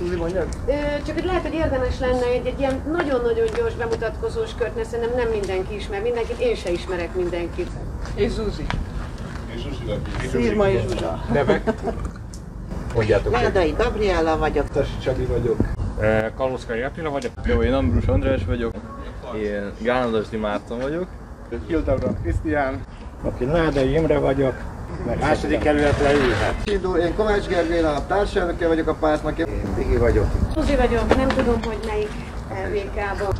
Suzi mondjad? Ö, csak hogy lehet, hogy érdemes lenne egy, egy ilyen nagyon-nagyon gyors bemutatkozós kört, mert szerintem nem mindenki ismer mindenkit, én se ismerek mindenkit. És Zuzi. Szírmai Zsuzsa. Nevek? Mondjátok. Ládai Gabriella vagyok. Tess Csabi vagyok. Kaluszkai Attila vagyok. Jó, én Ambrus András vagyok. Én Gánadasdi Márton vagyok. Hildebrand Krisztián. Aki Ládai Imre vagyok. Második kerület leülhet. Én Kovács Gergely, a társelnöke vagyok a pártnak. Én Digi vagyok. Suzi vagyok, nem tudom, hogy melyik LVK-ban.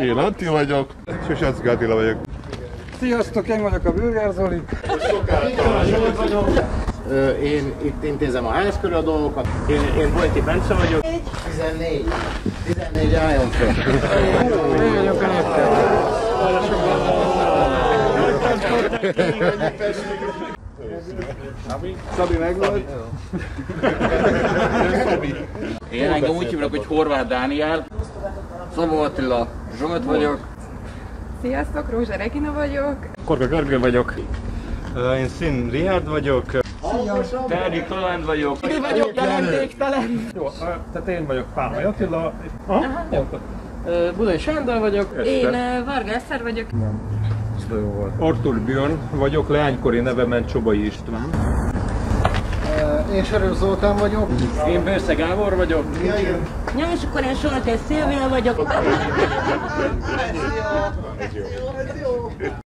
Én Antti vagyok, Sosacki Attila vagyok. Sziasztok, én vagyok a Bürger Zoli. Én itt intézem a ház körül a dolgokat. Én, én Bojti Bence vagyok. 14. 14 álljon fel. Én vagyok a nektek. Szabi megvolt. Én engem úgy hívnak, hogy Horváth Dániel. Szabó Attila Zsolt vagyok. Sziasztok, Rózsa Regina vagyok. Korka Görgő vagyok. Én Szín Richard vagyok. Terdi Roland vagyok. Jó, tehát én vagyok Pálmai Attila. Aha. Budai Sándor vagyok. Én Varga Eszter vagyok. Artur Björn vagyok, leánykori nevemen Csobai István. Én Serő Zoltán vagyok. Én Bősze Gábor vagyok. Nyomás, akkor én Soltér Szilvia vagyok.